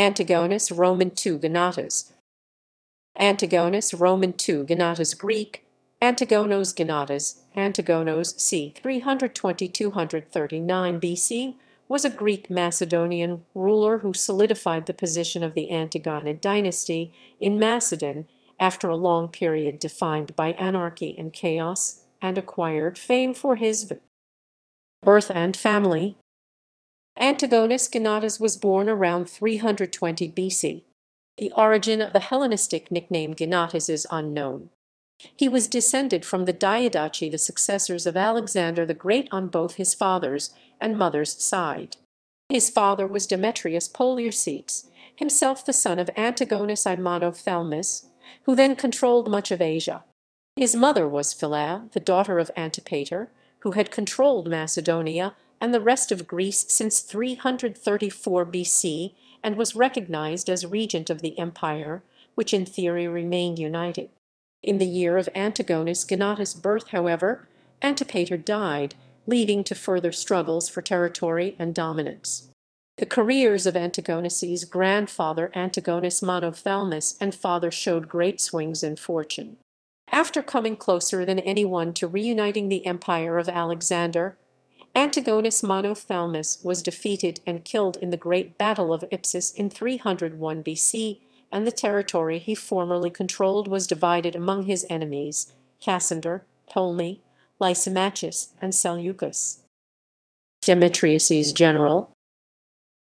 Antigonus Roman II Gonatas Antigonus Roman II Gonatas Greek Antigonos Gonatas Antigonos c. 320-239 BC was a Greek Macedonian ruler who solidified the position of the Antigonid dynasty in Macedon after a long period defined by anarchy and chaos, and acquired fame for his birth and family. Antigonus Gonatas was born around 320 BC. The origin of the Hellenistic nickname Gonatas is unknown. He was descended from the Diadochi, the successors of Alexander the Great on both his father's and mother's side. His father was Demetrius Poliorcetes, himself the son of Antigonus I Monophthalmus, who then controlled much of Asia. His mother was Phila, the daughter of Antipater, who had controlled Macedonia and the rest of Greece since 334 B.C and was recognized as regent of the empire, which in theory remained united. In the year of Antigonus Gonatas' birth, however, Antipater died, leading to further struggles for territory and dominance. The careers of Antigonus's grandfather Antigonus Monophthalmus and father showed great swings in fortune. After coming closer than anyone to reuniting the empire of Alexander, Antigonus Monophthalmus was defeated and killed in the great battle of Ipsus in 301 BC, and the territory he formerly controlled was divided among his enemies, Cassander, Ptolemy, Lysimachus, and Seleucus. Demetrius's general.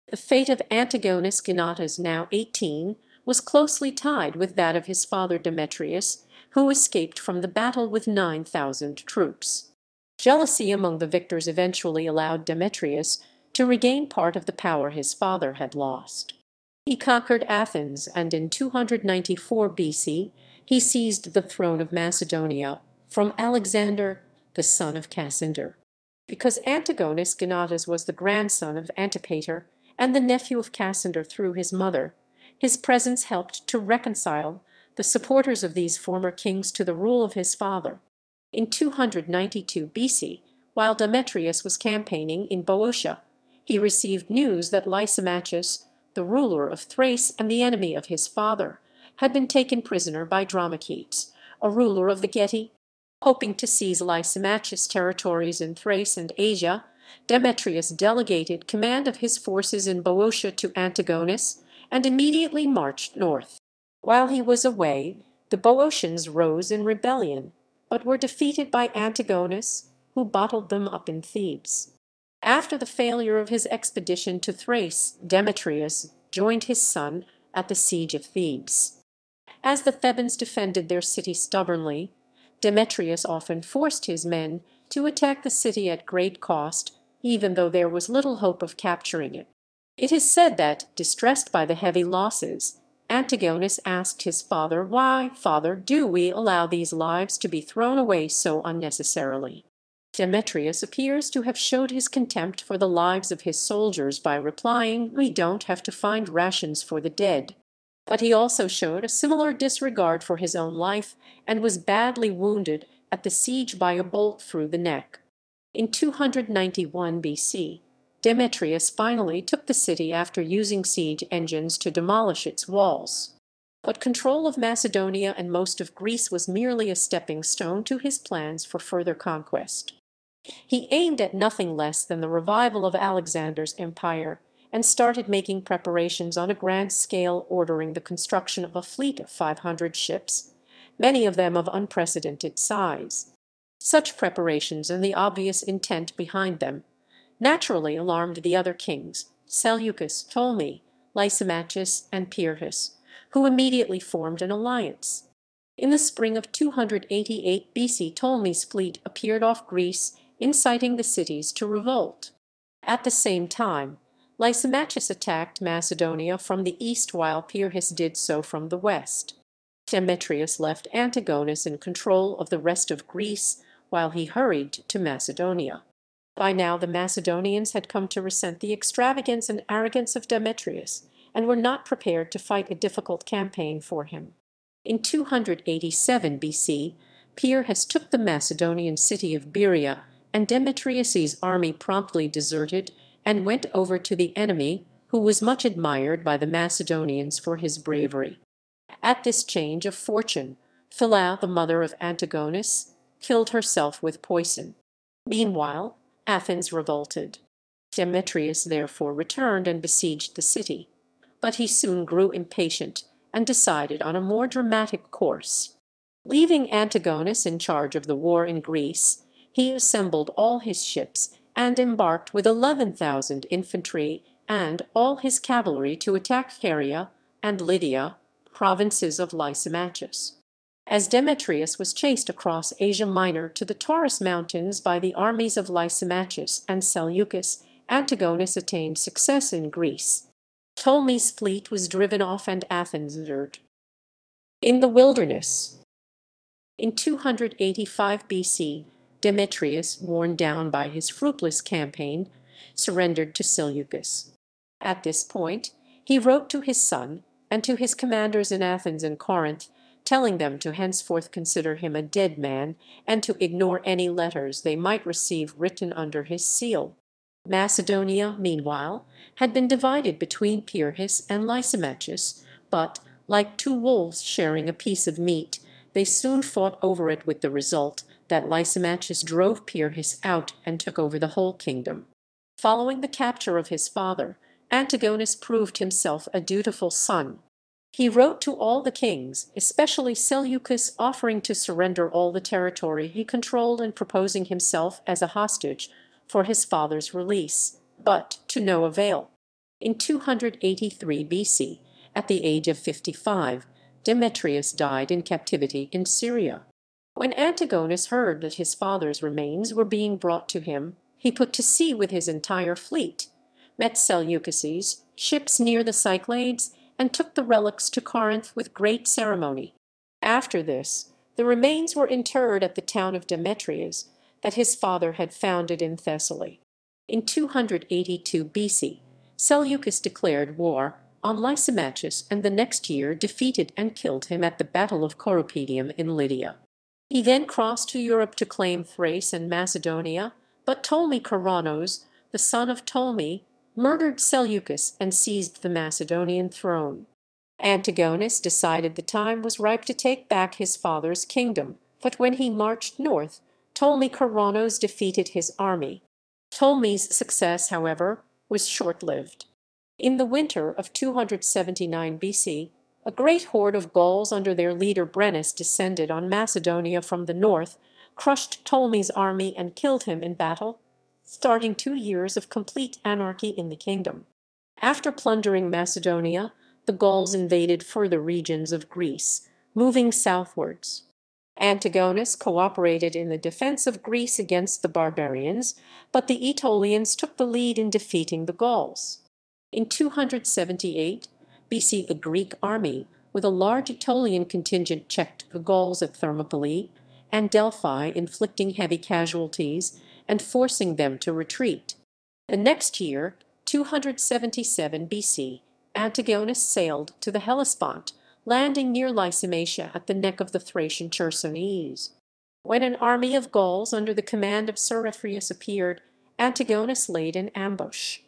The fate of Antigonus Gonatas, now 18, was closely tied with that of his father Demetrius, who escaped from the battle with 9,000 troops. Jealousy among the victors eventually allowed Demetrius to regain part of the power his father had lost. He conquered Athens, and in 294 B.C. he seized the throne of Macedonia from Alexander, the son of Cassander. Because Antigonus Gonatas was the grandson of Antipater and the nephew of Cassander through his mother, his presence helped to reconcile the supporters of these former kings to the rule of his father. In 292 B.C., while Demetrius was campaigning in Boeotia, he received news that Lysimachus, the ruler of Thrace and the enemy of his father, had been taken prisoner by Dromichetes, a ruler of the Getae. Hoping to seize Lysimachus' territories in Thrace and Asia, Demetrius delegated command of his forces in Boeotia to Antigonus and immediately marched north. While he was away, the Boeotians rose in rebellion but were defeated by Antigonus, who bottled them up in Thebes. After the failure of his expedition to Thrace, Demetrius joined his son at the siege of Thebes. As the Thebans defended their city stubbornly, Demetrius often forced his men to attack the city at great cost, even though there was little hope of capturing it. It is said that, distressed by the heavy losses, Antigonus asked his father, Why, father, do we allow these lives to be thrown away so unnecessarily? Demetrius appears to have showed his contempt for the lives of his soldiers by replying, We don't have to find rations for the dead. But he also showed a similar disregard for his own life and was badly wounded at the siege by a bolt through the neck. In 291 BC, Demetrius finally took the city after using siege engines to demolish its walls. But control of Macedonia and most of Greece was merely a stepping stone to his plans for further conquest. He aimed at nothing less than the revival of Alexander's empire, and started making preparations on a grand scale, ordering the construction of a fleet of 500 ships, many of them of unprecedented size. Such preparations and the obvious intent behind them naturally alarmed the other kings, Seleucus, Ptolemy, Lysimachus, and Pyrrhus, who immediately formed an alliance. In the spring of 288 BC Ptolemy's fleet appeared off Greece, inciting the cities to revolt. At the same time, Lysimachus attacked Macedonia from the east while Pyrrhus did so from the west. Demetrius left Antigonus in control of the rest of Greece while he hurried to Macedonia. By now the Macedonians had come to resent the extravagance and arrogance of Demetrius, and were not prepared to fight a difficult campaign for him. In 287 B.C., Pyrrhus took the Macedonian city of Berea, and Demetrius's army promptly deserted and went over to the enemy, who was much admired by the Macedonians for his bravery. At this change of fortune, Phila, the mother of Antigonus, killed herself with poison. Meanwhile, Athens revolted. Demetrius therefore returned and besieged the city, but he soon grew impatient and decided on a more dramatic course. Leaving Antigonus in charge of the war in Greece, he assembled all his ships and embarked with eleven thousand infantry and all his cavalry to attack Caria and Lydia, provinces of Lysimachus. As Demetrius was chased across Asia Minor to the Taurus Mountains by the armies of Lysimachus and Seleucus, Antigonus attained success in Greece. Ptolemy's fleet was driven off and Athens entered. In the wilderness. In 285 BC, Demetrius, worn down by his fruitless campaign, surrendered to Seleucus. At this point, he wrote to his son and to his commanders in Athens and Corinth, telling them to henceforth consider him a dead man and to ignore any letters they might receive written under his seal. Macedonia, meanwhile, had been divided between Pyrrhus and Lysimachus, but, like two wolves sharing a piece of meat, they soon fought over it with the result that Lysimachus drove Pyrrhus out and took over the whole kingdom. Following the capture of his father, Antigonus proved himself a dutiful son. He wrote to all the kings, especially Seleucus, offering to surrender all the territory he controlled and proposing himself as a hostage for his father's release, but to no avail. In 283 BC, at the age of 55, Demetrius died in captivity in Syria. When Antigonus heard that his father's remains were being brought to him, he put to sea with his entire fleet, met Seleucus's ships near the Cyclades, and took the relics to Corinth with great ceremony. After this, the remains were interred at the town of Demetrias that his father had founded in Thessaly. In 282 BC, Seleucus declared war on Lysimachus and the next year defeated and killed him at the Battle of Corupedium in Lydia. He then crossed to Europe to claim Thrace and Macedonia, but Ptolemy Ceraunus, the son of Ptolemy, murdered Seleucus and seized the Macedonian throne. Antigonus decided the time was ripe to take back his father's kingdom, but when he marched north, Ptolemy Ceraunus defeated his army. Ptolemy's success, however, was short-lived. In the winter of 279 BC, a great horde of Gauls under their leader Brennus descended on Macedonia from the north, crushed Ptolemy's army and killed him in battle, starting two years of complete anarchy in the kingdom. After plundering Macedonia, the Gauls invaded further regions of Greece, moving southwards. Antigonus cooperated in the defense of Greece against the barbarians, but the Aetolians took the lead in defeating the Gauls. In 278 BC, the Greek army, with a large Aetolian contingent, checked the Gauls at Thermopylae and Delphi, inflicting heavy casualties and forcing them to retreat. The next year, 277 BC, Antigonus sailed to the Hellespont, landing near Lysimachia at the neck of the Thracian Chersonese. When an army of Gauls under the command of Cerethrius appeared, Antigonus laid an ambush.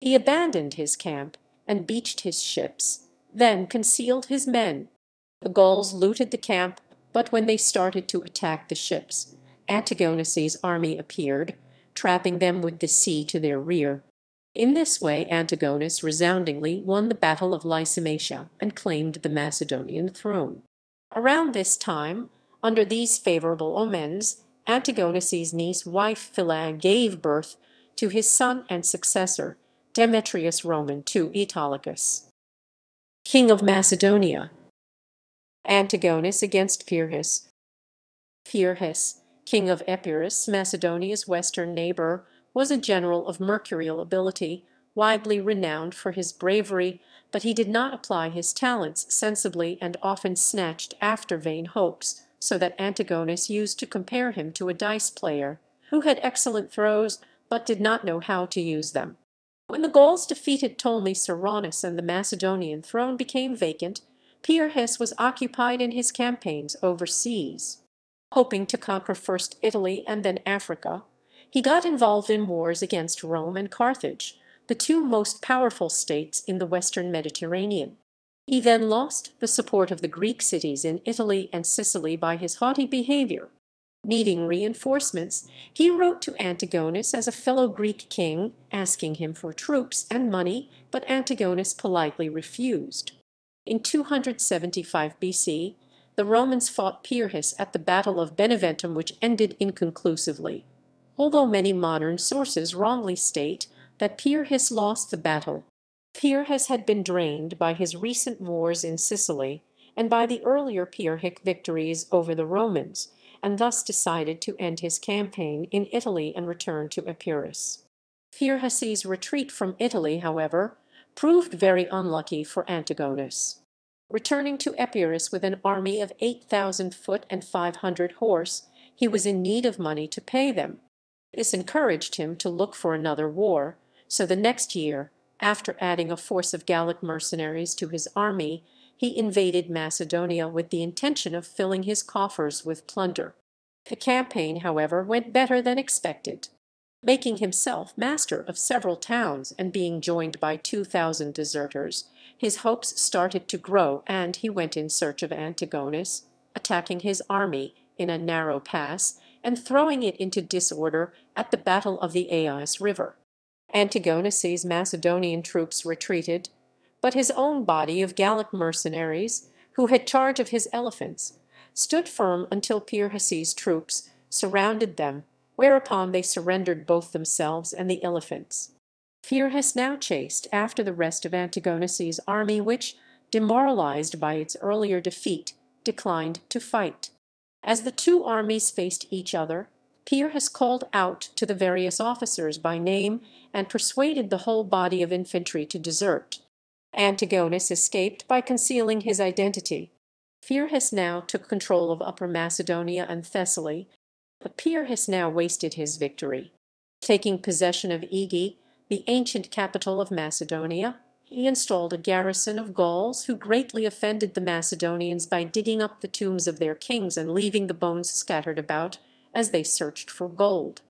He abandoned his camp and beached his ships, then concealed his men. The Gauls looted the camp, but when they started to attack the ships, Antigonus's army appeared, trapping them with the sea to their rear. In this way Antigonus resoundingly won the battle of Lysimachia and claimed the Macedonian throne. Around this time, under these favorable omens, Antigonus's niece wife Phila gave birth to his son and successor, Demetrius Roman II Aetolicus. King of Macedonia. Antigonus against Pyrrhus. Pyrrhus, king of Epirus, Macedonia's western neighbor, was a general of mercurial ability, widely renowned for his bravery, but he did not apply his talents sensibly and often snatched after vain hopes, so that Antigonus used to compare him to a dice player, who had excellent throws, but did not know how to use them. When the Gauls defeated Ptolemy Ceraunus and the Macedonian throne became vacant, Pyrrhus was occupied in his campaigns overseas hoping to conquer first Italy and then Africa, he got involved in wars against Rome and Carthage, the two most powerful states in the western Mediterranean. He then lost the support of the Greek cities in Italy and Sicily by his haughty behaviour. Needing reinforcements, he wrote to Antigonus as a fellow Greek king, asking him for troops and money, but Antigonus politely refused. In 275 B.C., the Romans fought Pyrrhus at the Battle of Beneventum which ended inconclusively, although many modern sources wrongly state that Pyrrhus lost the battle. Pyrrhus had been drained by his recent wars in Sicily and by the earlier Pyrrhic victories over the Romans, and thus decided to end his campaign in Italy and return to Epirus. Pyrrhus's retreat from Italy, however, proved very unlucky for Antigonus. Returning to Epirus with an army of 8,000 foot and 500 horse, he was in need of money to pay them. This encouraged him to look for another war, so the next year, after adding a force of Gallic mercenaries to his army, he invaded Macedonia with the intention of filling his coffers with plunder. The campaign, however, went better than expected. Making himself master of several towns and being joined by two thousand deserters, his hopes started to grow and he went in search of Antigonus, attacking his army in a narrow pass and throwing it into disorder at the battle of the Aeis River. Antigonus's Macedonian troops retreated, but his own body of Gallic mercenaries, who had charge of his elephants, stood firm until Pyrrhus's troops surrounded them, whereupon they surrendered both themselves and the elephants. Pyrrhus now chased after the rest of Antigonus's army which, demoralized by its earlier defeat, declined to fight. As the two armies faced each other, Pyrrhus called out to the various officers by name and persuaded the whole body of infantry to desert. Antigonus escaped by concealing his identity. Pyrrhus now took control of Upper Macedonia and Thessaly, but Pyrrhus now wasted his victory. Taking possession of Aegae, the ancient capital of Macedonia, he installed a garrison of Gauls who greatly offended the Macedonians by digging up the tombs of their kings and leaving the bones scattered about as they searched for gold.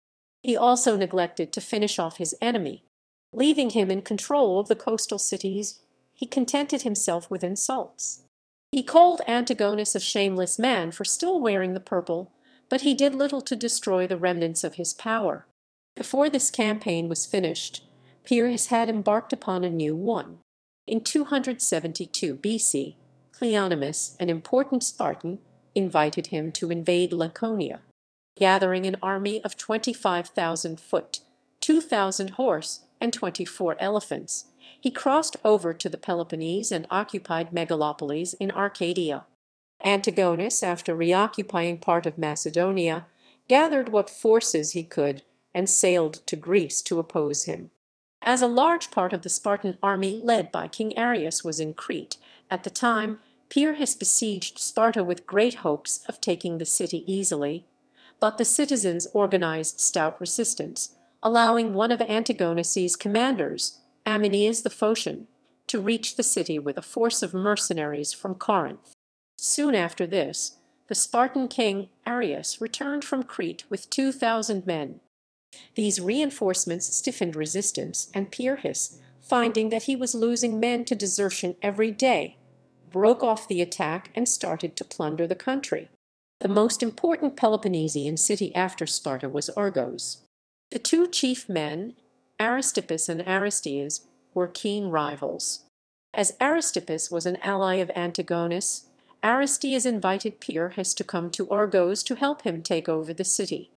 He also neglected to finish off his enemy. Leaving him in control of the coastal cities he contented himself with insults. He called Antigonus a shameless man for still wearing the purple, but he did little to destroy the remnants of his power. Before this campaign was finished, Pyrrhus had embarked upon a new one. In 272 B.C., Cleonymus, an important Spartan, invited him to invade Laconia. Gathering an army of 25,000 foot, 2,000 horse, and 24 elephants, he crossed over to the Peloponnese and occupied Megalopolis in Arcadia. Antigonus, after reoccupying part of Macedonia, gathered what forces he could and sailed to Greece to oppose him. As a large part of the Spartan army led by King Areus was in Crete, at the time Pyrrhus besieged Sparta with great hopes of taking the city easily, but the citizens organized stout resistance, allowing one of Antigonus's commanders, Aminias the Phocian, to reach the city with a force of mercenaries from Corinth. Soon after this, the Spartan king Areus returned from Crete with two thousand men. These reinforcements stiffened resistance, and Pyrrhus, finding that he was losing men to desertion every day, broke off the attack and started to plunder the country. The most important Peloponnesian city after Sparta was Argos. The two chief men, Aristippus and Aristeas were keen rivals. As Aristippus was an ally of Antigonus, Aristeas invited Pyrrhus to come to Argos to help him take over the city.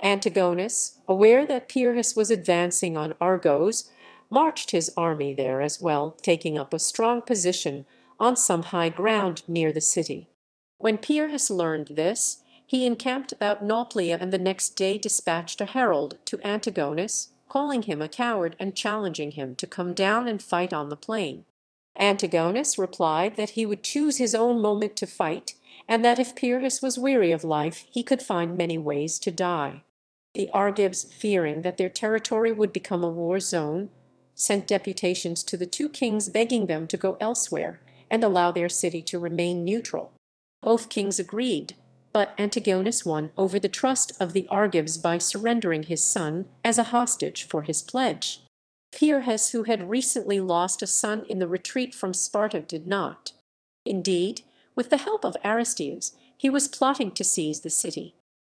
Antigonus, aware that Pyrrhus was advancing on Argos, marched his army there as well, taking up a strong position on some high ground near the city. When Pyrrhus learned this, he encamped about Nauplia and the next day dispatched a herald to Antigonus calling him a coward and challenging him to come down and fight on the plain. Antigonus replied that he would choose his own moment to fight, and that if Pyrrhus was weary of life he could find many ways to die. The Argives, fearing that their territory would become a war zone, sent deputations to the two kings begging them to go elsewhere and allow their city to remain neutral. Both kings agreed, but Antigonus won over the trust of the Argives by surrendering his son as a hostage for his pledge. Pyrrhus, who had recently lost a son in the retreat from Sparta, did not. Indeed, with the help of Aristeas, he was plotting to seize the city.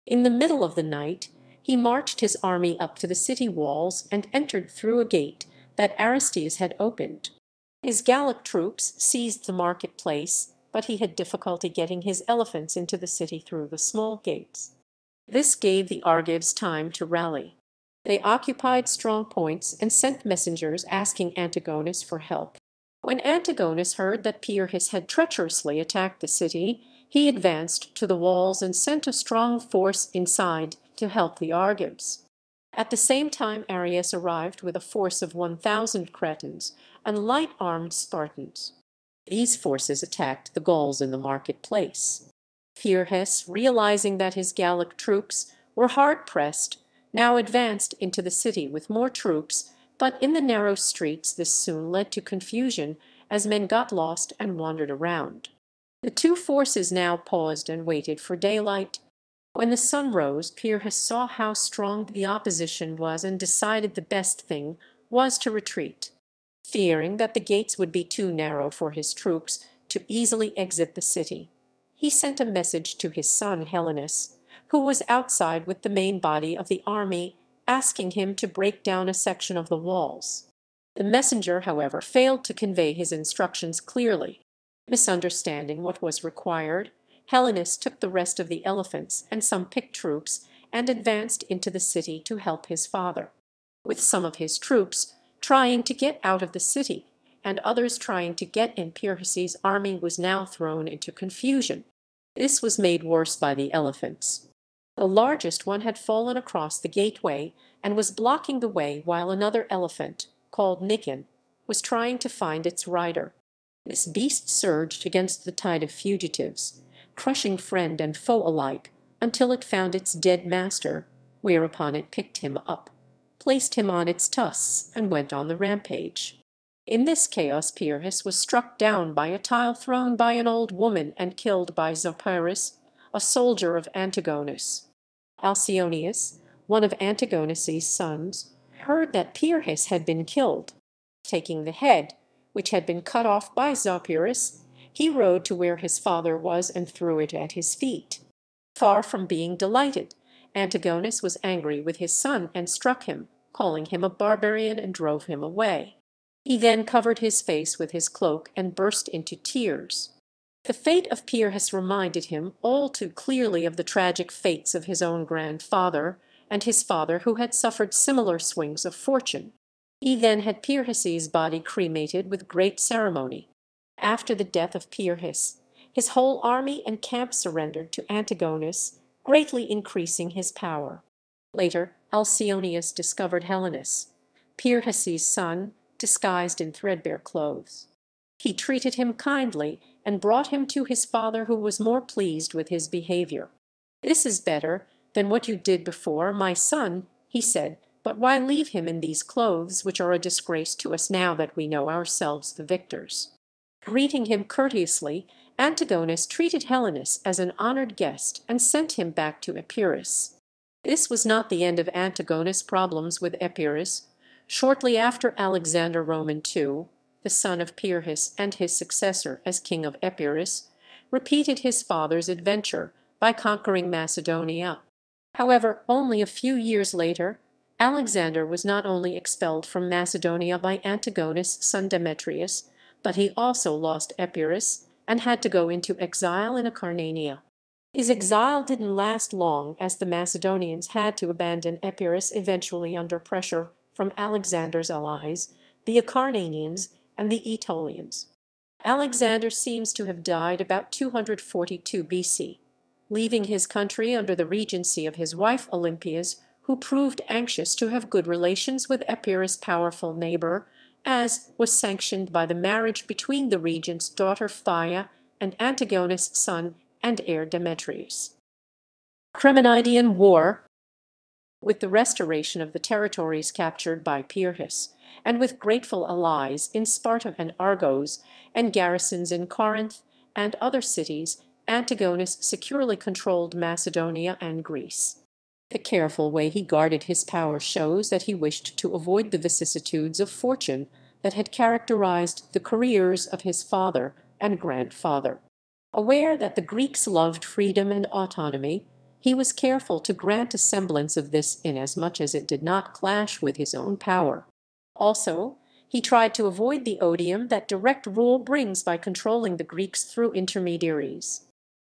In the middle of the night he marched his army up to the city walls and entered through a gate that Aristeas had opened. His Gallic troops seized the market place, but he had difficulty getting his elephants into the city through the small gates. This gave the Argives time to rally. They occupied strong points and sent messengers asking Antigonus for help. When Antigonus heard that Pyrrhus had treacherously attacked the city, he advanced to the walls and sent a strong force inside to help the Argives. At the same time Areus arrived with a force of 1,000 Cretans and light-armed Spartans. These forces attacked the Gauls in the market place. Pyrrhus, realizing that his Gallic troops were hard pressed, now advanced into the city with more troops, but in the narrow streets this soon led to confusion as men got lost and wandered around. The two forces now paused and waited for daylight. When the sun rose, Pyrrhus saw how strong the opposition was and decided the best thing was to retreat. Fearing that the gates would be too narrow for his troops to easily exit the city, he sent a message to his son Helenus, who was outside with the main body of the army, asking him to break down a section of the walls. The messenger, however, failed to convey his instructions clearly. Misunderstanding what was required, Helenus took the rest of the elephants and some picked troops and advanced into the city to help his father. With some of his troops trying to get out of the city and others trying to get in, Pyrrhus's army was now thrown into confusion. This was made worse by the elephants. The largest one had fallen across the gateway and was blocking the way while another elephant, called Nicon, was trying to find its rider. This beast surged against the tide of fugitives, crushing friend and foe alike until it found its dead master, whereupon it picked him up, placed him on its tusks, and went on the rampage. In this chaos Pyrrhus was struck down by a tile thrown by an old woman and killed by Zopyrus, a soldier of Antigonus. Alcyoneus, one of Antigonus's sons, heard that Pyrrhus had been killed. Taking the head, which had been cut off by Zopyrus, he rode to where his father was and threw it at his feet. Far from being delighted, Antigonus was angry with his son and struck him, calling him a barbarian and drove him away. He then covered his face with his cloak and burst into tears. The fate of Pyrrhus reminded him all too clearly of the tragic fates of his own grandfather and his father who had suffered similar swings of fortune. He then had Pyrrhus's body cremated with great ceremony. After the death of Pyrrhus, his whole army and camp surrendered to Antigonus, greatly increasing his power. Later Alcyoneus discovered Helenus, Pyrrhus's son, disguised in threadbare clothes. He treated him kindly and brought him to his father who was more pleased with his behavior. This is better than what you did before, my son, he said, but why leave him in these clothes, which are a disgrace to us now that we know ourselves the victors? Greeting him courteously, Antigonus treated Helenus as an honored guest and sent him back to Epirus. This was not the end of Antigonus' problems with Epirus. Shortly after Alexander Roman II, the son of Pyrrhus and his successor as king of Epirus, repeated his father's adventure by conquering Macedonia. However, only a few years later, Alexander was not only expelled from Macedonia by Antigonus' son Demetrius, but he also lost Epirus and had to go into exile in Acarnania. His exile didn't last long as the Macedonians had to abandon Epirus eventually under pressure from Alexander's allies, the Acarnanians and the Aetolians. Mm-hmm. Alexander seems to have died about 242 BC, leaving his country under the regency of his wife Olympias, who proved anxious to have good relations with Epirus' powerful neighbor, as was sanctioned by the marriage between the regent's daughter Phaia and Antigonus' son and heir Demetrius. Cremonidean War With the restoration of the territories captured by Pyrrhus, and with grateful allies in Sparta and Argos, and garrisons in Corinth and other cities, Antigonus securely controlled Macedonia and Greece. The careful way he guarded his power shows that he wished to avoid the vicissitudes of fortune that had characterized the careers of his father and grandfather. Aware that the Greeks loved freedom and autonomy, he was careful to grant a semblance of this inasmuch as it did not clash with his own power. Also, he tried to avoid the odium that direct rule brings by controlling the Greeks through intermediaries.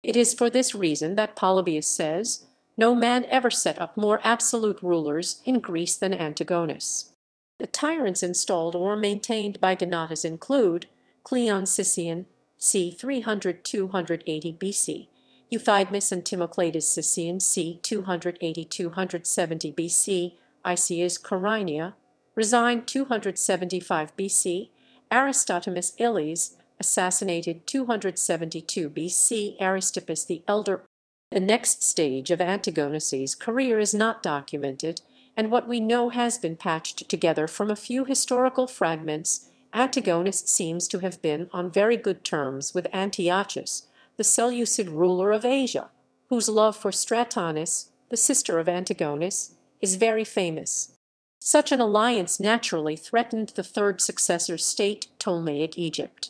It is for this reason that Polybius says, no man ever set up more absolute rulers in Greece than Antigonus. The tyrants installed or maintained by Gonatas include Cleon Sicyon, c. 300-280 BC, Euthydemus and Timocleides Sicyon c. 280-270 BC, Isias Corinia, resigned 275 BC, Aristotimus Elis, assassinated 272 BC, Aristippus the Elder. The next stage of Antigonus's career is not documented, and what we know has been patched together from a few historical fragments. Antigonus seems to have been on very good terms with Antiochus, the Seleucid ruler of Asia, whose love for Stratonice, the sister of Antigonus, is very famous. Such an alliance naturally threatened the third successor state, Ptolemaic Egypt.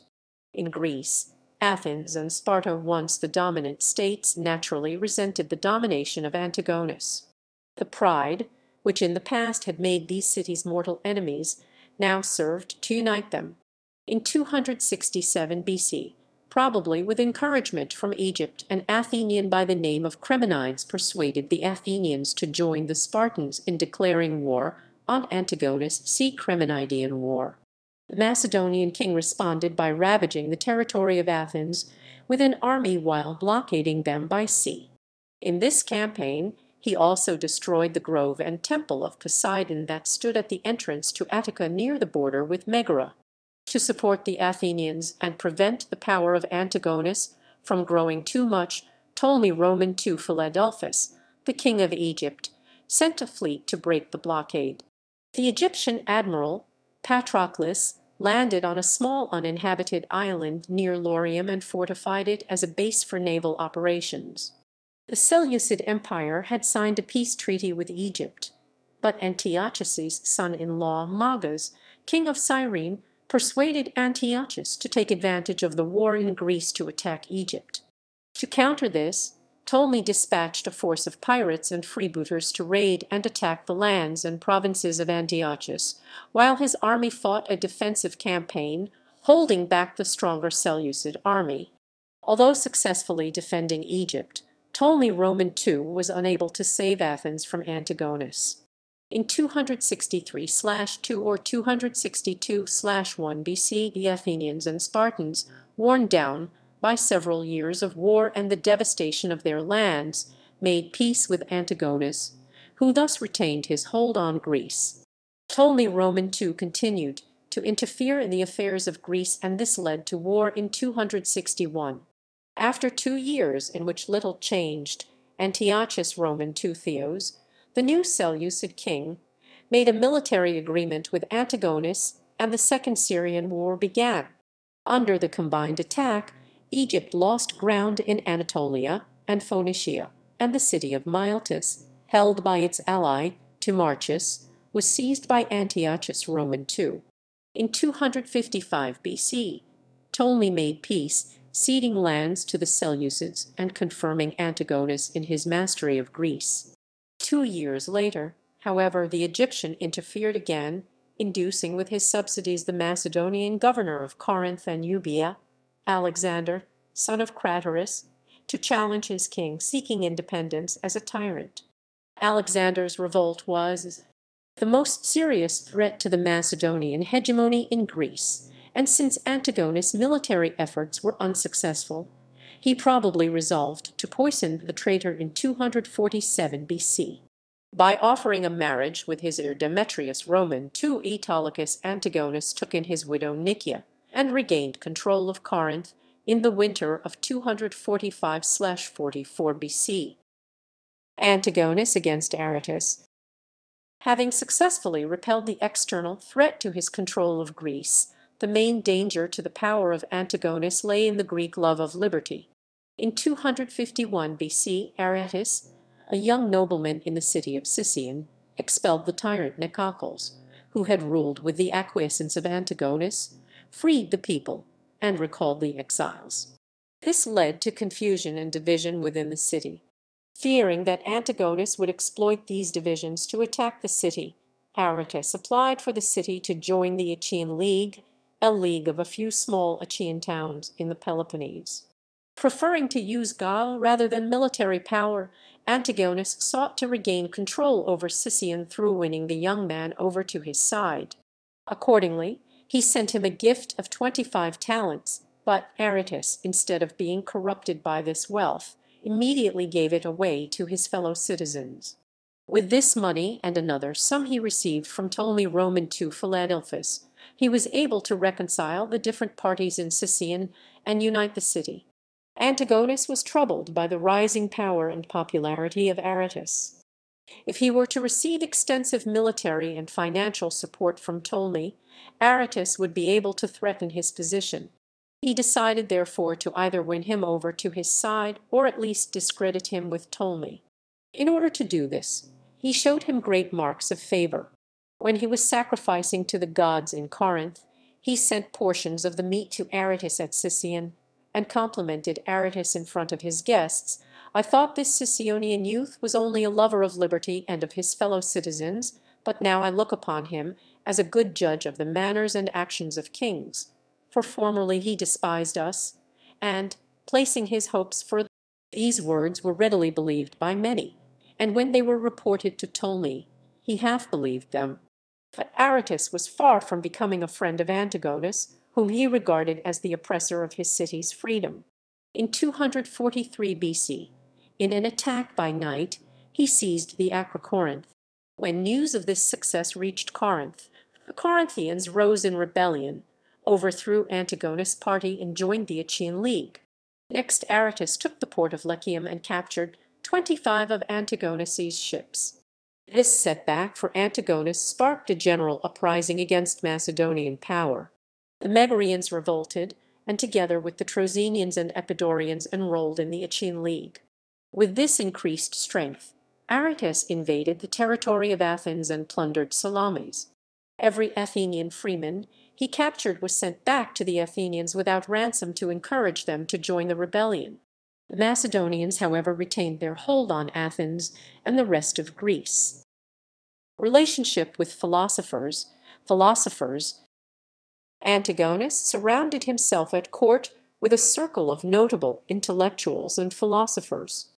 In Greece, Athens and Sparta, once the dominant states, naturally resented the domination of Antigonus. The pride, which in the past had made these cities mortal enemies, now served to unite them. In 267 B.C., probably with encouragement from Egypt, an Athenian by the name of Cremonides persuaded the Athenians to join the Spartans in declaring war on Antigonus see Cremonidean War. The Macedonian king responded by ravaging the territory of Athens with an army while blockading them by sea. In this campaign he also destroyed the grove and temple of Poseidon that stood at the entrance to Attica near the border with Megara to support the Athenians and prevent the power of Antigonus from growing too much, Ptolemy Roman II Philadelphus, the king of Egypt, sent a fleet to break the blockade. The Egyptian admiral, Patroclus, landed on a small uninhabited island near Laurium and fortified it as a base for naval operations. The Seleucid Empire had signed a peace treaty with Egypt, but Antiochus's son-in-law Magas, king of Cyrene, persuaded Antiochus to take advantage of the war in Greece to attack Egypt. To counter this, Ptolemy dispatched a force of pirates and freebooters to raid and attack the lands and provinces of Antiochus, while his army fought a defensive campaign, holding back the stronger Seleucid army. Although successfully defending Egypt, Ptolemy Roman II was unable to save Athens from Antigonus. In 263/2 or 262/1 BC, the Athenians and Spartans, worn down by several years of war and the devastation of their lands, made peace with Antigonus, who thus retained his hold on Greece. Ptolemy Roman II continued to interfere in the affairs of Greece and this led to war in 261. After two years in which little changed, Antiochus Roman II Theos the new Seleucid king, made a military agreement with Antigonus, and the Second Syrian War began. Under the combined attack, Egypt lost ground in Anatolia and Phoenicia, and the city of Miletus, held by its ally, Timarchus, was seized by Antiochus Roman II. In 255 BC, Ptolemy made peace, ceding lands to the Seleucids and confirming Antigonus in his mastery of Greece. Two years later, however, the Egyptian interfered again, inducing with his subsidies the Macedonian governor of Corinth and Euboea, Alexander, son of Craterus, to challenge his king seeking independence as a tyrant. Alexander's revolt was the most serious threat to the Macedonian hegemony in Greece, and since Antigonus' military efforts were unsuccessful, he probably resolved to poison the traitor in 247 B.C. By offering a marriage with his heir Demetrius Roman to Aetolicus Antigonus took in his widow Nicaea and regained control of Corinth in the winter of 245/44 B.C. Antigonus against Aratus Having successfully repelled the external threat to his control of Greece, the main danger to the power of Antigonus lay in the Greek love of liberty. In 251 B.C. Aratus a young nobleman in the city of Sicyon, expelled the tyrant Nicocles, who had ruled with the acquiescence of Antigonus, freed the people, and recalled the exiles. This led to confusion and division within the city. Fearing that Antigonus would exploit these divisions to attack the city, Aratus applied for the city to join the Achaean League, a league of a few small Achaean towns in the Peloponnese. Preferring to use guile rather than military power, Antigonus sought to regain control over Sicyon through winning the young man over to his side. Accordingly, he sent him a gift of twenty-five talents, but Aratus, instead of being corrupted by this wealth, immediately gave it away to his fellow citizens. With this money and another sum he received from Ptolemy Roman II Philadelphus, he was able to reconcile the different parties in Sicyon and unite the city. Antigonus was troubled by the rising power and popularity of Aratus. If he were to receive extensive military and financial support from Ptolemy, Aratus would be able to threaten his position. He decided therefore to either win him over to his side or at least discredit him with Ptolemy. In order to do this, he showed him great marks of favor. When he was sacrificing to the gods in Corinth, he sent portions of the meat to Aratus at Sicyon, and complimented Aratus in front of his guests. I thought this Sicyonian youth was only a lover of liberty and of his fellow citizens, but now I look upon him as a good judge of the manners and actions of kings. For formerly he despised us, and, placing his hopes for these words were readily believed by many and when they were reported to Ptolemy, he half believed them. But Aratus was far from becoming a friend of Antigonus, whom he regarded as the oppressor of his city's freedom. In 243 B.C., in an attack by night, he seized the Acrocorinth. When news of this success reached Corinth, the Corinthians rose in rebellion, overthrew Antigonus' party, and joined the Achaean League. Next Aratus took the port of Lechaeum and captured twenty-five of Antigonus's ships. This setback for Antigonus sparked a general uprising against Macedonian power. The Megarians revolted, and together with the Troezenians and Epidaurians enrolled in the Achaean League. With this increased strength, Aratus invaded the territory of Athens and plundered Salamis. Every Athenian freeman he captured was sent back to the Athenians without ransom to encourage them to join the rebellion. The Macedonians, however, retained their hold on Athens and the rest of Greece. Relationship with philosophers Philosophers Antigonus surrounded himself at court with a circle of notable intellectuals and philosophers.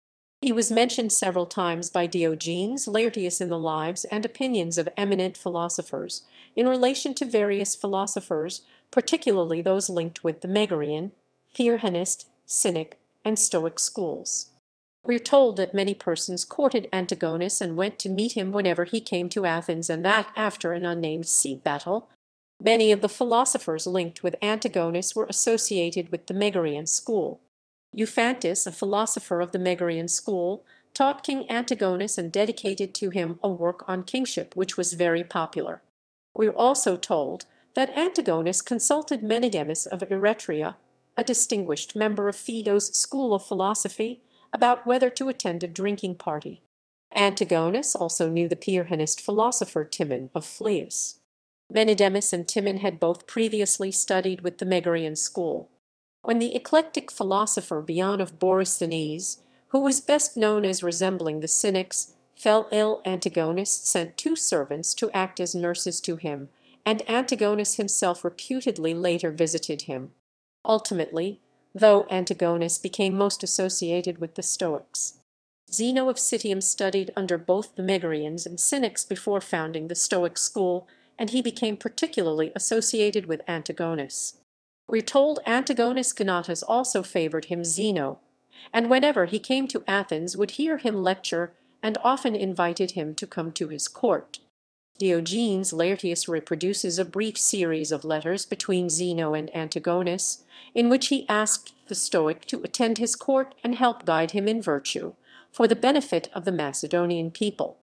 He was mentioned several times by Diogenes Laertius in the lives and opinions of eminent philosophers in relation to various philosophers, particularly those linked with the Megarian, Theorhenist, Cynic, and Stoic schools. We are told that many persons courted Antigonus and went to meet him whenever he came to Athens, and that after an unnamed sea battle. Many of the philosophers linked with Antigonus were associated with the Megarian school. Euphantus, a philosopher of the Megarian school, taught King Antigonus and dedicated to him a work on kingship which was very popular. We are also told that Antigonus consulted Menedemus of Eretria a distinguished member of Phaedo's school of philosophy, about whether to attend a drinking party. Antigonus also knew the Pyrrhonist philosopher Timon of Phlius. Menedemus and Timon had both previously studied with the Megarian school. When the eclectic philosopher Bion of Borysthenes, who was best known as resembling the Cynics, fell ill, Antigonus sent two servants to act as nurses to him, and Antigonus himself reputedly later visited him. Ultimately, though Antigonus became most associated with the Stoics. Zeno of Citium studied under both the Megarians and Cynics before founding the Stoic school, and he became particularly associated with Antigonus. We're told Antigonus Gonatas also favored him Zeno, and whenever he came to Athens would hear him lecture and often invited him to come to his court. Diogenes Laertius reproduces a brief series of letters between Zeno and Antigonus, in which he asked the Stoic to attend his court and help guide him in virtue, for the benefit of the Macedonian people.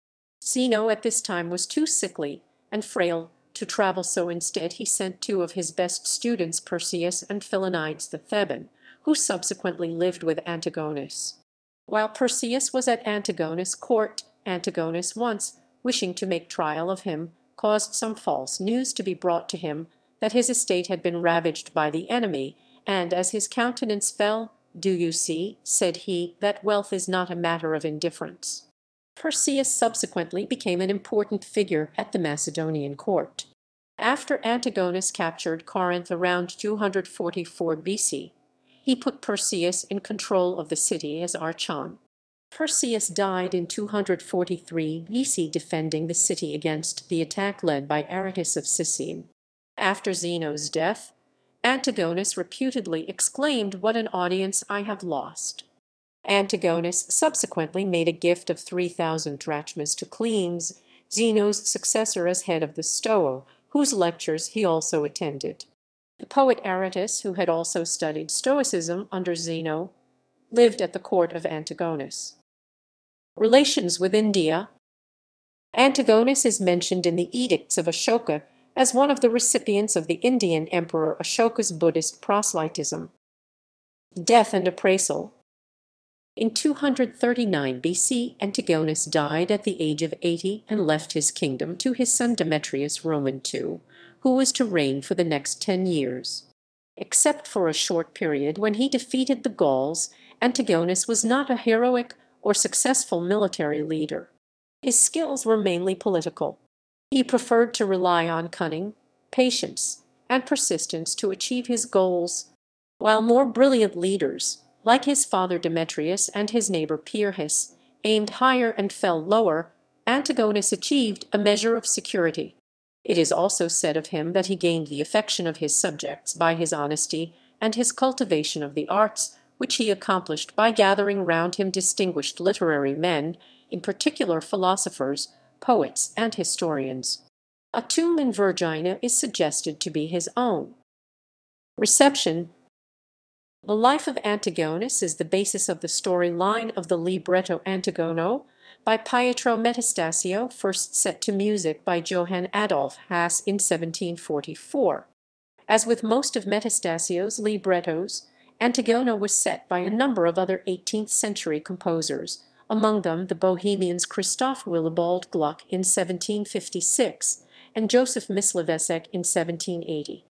Zeno at this time was too sickly and frail to travel, so instead he sent two of his best students, Perseus and Philonides the Theban, who subsequently lived with Antigonus. While Perseus was at Antigonus' court, Antigonus once, wishing to make trial of him, caused some false news to be brought to him that his estate had been ravaged by the enemy, and as his countenance fell, Do you see, said he, that wealth is not a matter of indifference? Perseus subsequently became an important figure at the Macedonian court. After Antigonus captured Corinth around 244 B.C., he put Perseus in control of the city as archon. Perseus died in 243 B.C. defending the city against the attack led by Aratus of Sicyon. After Zeno's death, Antigonus reputedly exclaimed, What an audience I have lost! Antigonus subsequently made a gift of 3,000 drachmas to Cleanthes, Zeno's successor as head of the Stoa, whose lectures he also attended. The poet Aratus, who had also studied Stoicism under Zeno, lived at the court of Antigonus. Relations with India Antigonus is mentioned in the Edicts of Ashoka as one of the recipients of the Indian Emperor Ashoka's Buddhist proselytism. Death and appraisal in 239 BC, Antigonus died at the age of 80 and left his kingdom to his son Demetrius Roman II, who was to reign for the next ten years. Except for a short period when he defeated the Gauls, Antigonus was not a heroic or successful military leader. His skills were mainly political. He preferred to rely on cunning, patience, and persistence to achieve his goals, while more brilliant leaders like his father Demetrius and his neighbor Pyrrhus, aimed higher and fell lower, Antigonus achieved a measure of security. It is also said of him that he gained the affection of his subjects by his honesty and his cultivation of the arts, which he accomplished by gathering round him distinguished literary men, in particular philosophers, poets, and historians. A tomb in Vergina is suggested to be his own. Reception the life of Antigonus is the basis of the story line of the libretto Antigono by Pietro Metastasio, first set to music by Johann Adolf Hasse in 1744. As with most of Metastasio's librettos, Antigono was set by a number of other 18th century composers, among them the Bohemians Christoph Willibald Gluck in 1756 and Joseph Mysliveček in 1780.